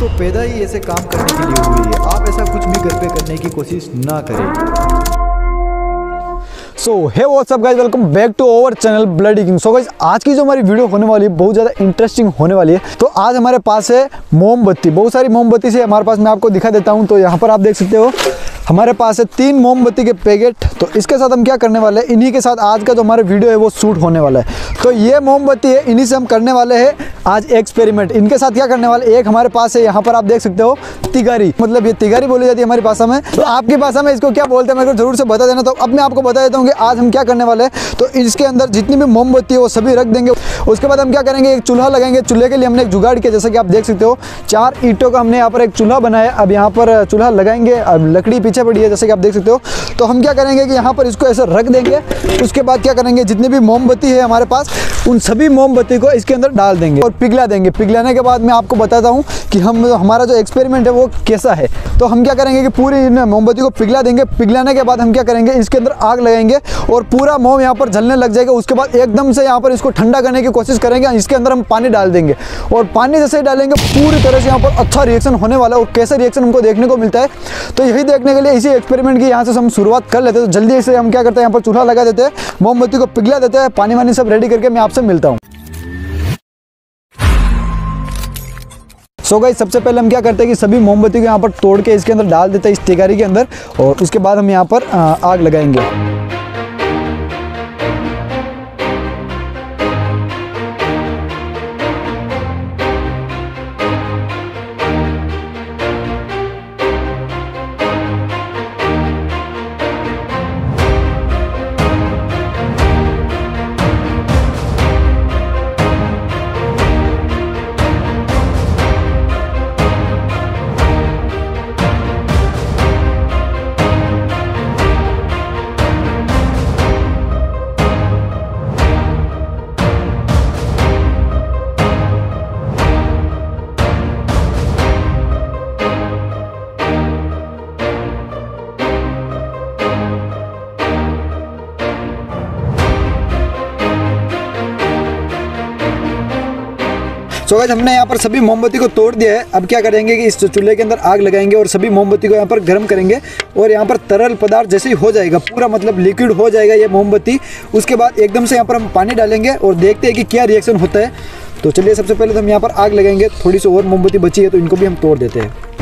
तो पैदा ही ऐसे काम करने के लिए हुई है। आप ऐसा कुछ भी घर पे करने की कोशिश ना करें। So hey what's up guys welcome back to our channel bloody king so guys आज की जो हमारी वीडियो होने वाली है, बहुत ज़्यादा इंटरेस्टिंग होने वाली है। तो आज हमारे पास है मोमबत्ती। बहुत सारी मोमबत्ती से हमारे पास मैं आपको दिखा देता हूँ। तो यहाँ पर आप देख सकते हो हमारे पास है तीन मोमबत्ती के पैकेट तो इसके साथ हम क्या करने वाले हैं? इन्हीं के साथ आज का जो हमारा वीडियो है, वो शूट होने वाला है। तो ये मोमबत्ती है, इन्हीं से हम करने वाले हैं आज एक्सपेरिमेंट इनके साथ क्या करने वाले एक हमारे पास है, यहाँ पर आप देख सकते हो, तिगारी। मतलब ये तिगारी बोली जाती है हमारी भाषा में। तो आपकी भाषा में इसको क्या बोलते हैं? मेरे को ज़रूर से बता देना तो अब मैं आपको बता देता हूँ कि आज हम क्या करने वाले हैं। तो इसके अंदर जितनी भी मोमबत्ती है, वो सभी रख देंगे। उसके बाद हम क्या करेंगे? एक चूल्हा लगाएँगे। चूल्हे के लिए हमने एक जुगाड़ किया। जैसा कि आप देख सकते हो, चार ईंटों का हमने यहाँ पर एक चूल्हा बनाया। अब यहाँ पर चूल्हा लगाएँगे। अब लकड़ी पीछे पड़ी है, जैसे कि आप देख सकते हो। तो हम क्या करेंगे कि यहाँ पर इसको ऐसे रख देंगे। उसके बाद क्या करेंगे? जितनी भी मोमबत्ती है हमारे पास, उन सभी मोमबत्ती को इसके अंदर डाल देंगे और पिघला देंगे। पिघलाने के बाद मैं आपको बताता हूँ कि हम, हमारा जो एक्सपेरिमेंट है वो कैसा है। तो हम क्या करेंगे कि पूरी इन मोमबत्ती को पिघला देंगे। पिघलाने के बाद हम क्या करेंगे? इसके अंदर आग लगाएँगे और पूरा मोम यहाँ पर जलने लग जाएगा। उसके बाद एकदम से यहाँ पर इसको ठंडा करने की कोशिश करेंगे इसके अंदर हम पानी डाल देंगे। और पानी जैसे ही डालेंगे, पूरी तरह से यहाँ पर अच्छा रिएक्शन होने वाला है और कैसे रिएक्शन हमको देखने को मिलता है तो यही देखने के लिए इसी एक्सपेरिमेंट की यहाँ से हम शुरुआत कर लेते हैं। तो जल्दी से हम क्या करते हैं, यहाँ पर चूल्हा लगा देते हैं, मोमबत्ती को पिघला देते हैं, पानी वानी सब रेडी करके मैं आपसे मिलता हूँ। सो so गाइस सबसे पहले हम क्या करते हैं कि सभी मोमबत्ती को यहाँ पर तोड़ के इसके अंदर डाल देते हैं, इस तिगारी के अंदर, और उसके बाद हम यहाँ पर आग लगाएँगे। सो गाइस हमने यहाँ पर सभी मोमबत्ती को तोड़ दिया है। अब क्या करेंगे कि इस चूल्हे के अंदर आग लगाएँगे और सभी मोमबत्ती को यहाँ पर गर्म करेंगे और यहाँ पर तरल पदार्थ जैसे ही हो जाएगा, पूरा मतलब लिक्विड हो जाएगा ये मोमबत्ती। उसके बाद एकदम से यहाँ पर हम पानी डालेंगे और देखते हैं कि क्या रिएक्शन होता है। तो चलिए, सबसे पहले तो हम यहाँ पर आग लगाएँगे, थोड़ी सी और मोमबत्ती बची है तो इनको भी हम तोड़ देते हैं।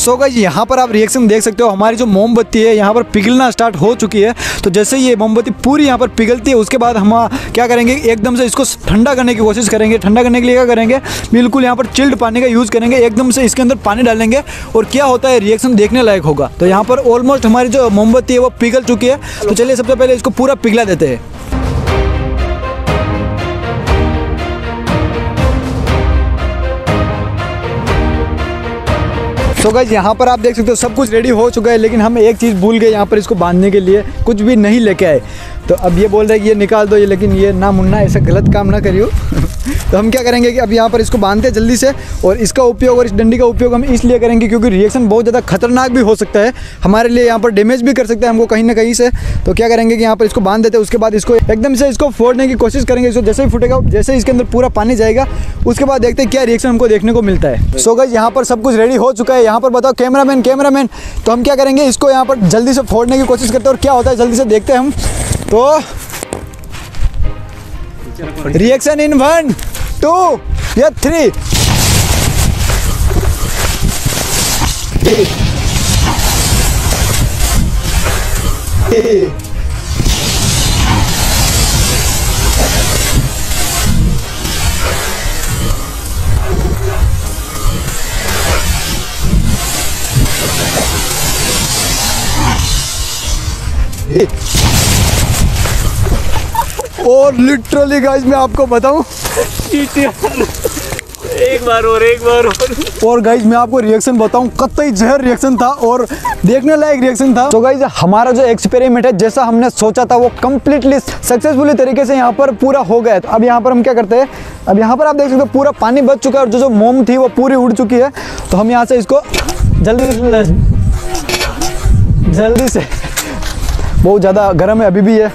सो गाइस यहाँ पर आप रिएक्शन देख सकते हो, हमारी जो मोमबत्ती है, यहाँ पर पिघलना स्टार्ट हो चुकी है। तो जैसे ये मोमबत्ती पूरी यहाँ पर पिघलती है, उसके बाद हम क्या करेंगे? एकदम से इसको ठंडा करने की कोशिश करेंगे। ठंडा करने के लिए क्या करेंगे? बिल्कुल यहाँ पर चिल्ड पानी का यूज़ करेंगे। एकदम से इसके अंदर पानी डालेंगे और क्या होता है रिएक्शन देखने लायक होगा। तो यहाँ पर ऑलमोस्ट हमारी जो मोमबत्ती है, वो पिघल चुकी है। तो चलिए, सबसे पहले इसको पूरा पिघला देते हैं। सो गई यहाँ पर आप देख सकते हो, सब कुछ रेडी हो चुका है, लेकिन हम एक चीज़ भूल गए यहाँ पर इसको बांधने के लिए। कुछ भी नहीं लेके आए। तो अब ये बोल रहे हैं कि ये निकाल दो ये, लेकिन ये ना मुन्ना, ऐसा गलत काम ना करियो। तो हम क्या करेंगे कि अब यहाँ पर इसको बांधते हैं जल्दी से, और इसका उपयोग और इस डंडी का उपयोग हम इसलिए करेंगे क्योंकि रिएक्शन बहुत ज़्यादा खतरनाक भी हो सकता है। हमारे लिए यहाँ पर डैमेज भी कर सकता है हमको कहीं ना कहीं से। तो क्या करेंगे कि यहाँ पर इसको बाँध देते हैं, उसके बाद इसको एकदम से इसको फोड़ने की कोशिश करेंगे, इसको जैसे ही फूटेगा, जैसे इसके अंदर पूरा पानी जाएगा, उसके बाद देखते हैं क्या रिएक्शन हमको देखने को मिलता है। सो गई यहाँ पर सब कुछ रेडी हो चुका है। यहाँ पर बताओ कैमरामैन कैमरामैन तो हम क्या करेंगे, इसको यहाँ पर जल्दी से फोड़ने की कोशिश करते हैं, और क्या होता है, जल्दी से देखते हैं हम। तो रिएक्शन इन वन टू या थ्री और लिटरली गाइस मैं आपको बताऊँ। एक बार और एक बार और। और गाइज़ मैं आपको रिएक्शन बताऊँ कतई जहर रिएक्शन था और देखने लायक रिएक्शन था। तो गाइज़ हमारा जो एक्सपेरिमेंट है जैसा हमने सोचा था वो कम्प्लीटली सक्सेसफुली तरीके से यहाँ पर पूरा हो गया अब यहाँ पर हम क्या करते हैं अब यहाँ पर आप देख सकते हो पूरा पानी बच चुका है और जो जो मोम थी वो पूरी उड़ चुकी है। तो हम यहाँ से इसको जल्दी से जल्दी से। बहुत ज़्यादा गर्म है अभी भी है।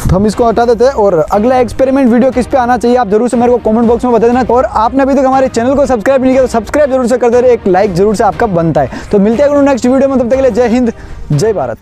तो हम इसको हटा देते हैं और अगला एक्सपेरिमेंट वीडियो किस पे आना चाहिए, आप ज़रूर से मेरे को कमेंट बॉक्स में बता देना। और आपने अभी तक हमारे चैनल को सब्सक्राइब नहीं किया तो सब्सक्राइब ज़रूर से कर दे रहे एक लाइक ज़रूर से आपका बनता है। तो मिलते हैं नेक्स्ट वीडियो में, तब तक के लिए जय हिंद, जय भारत।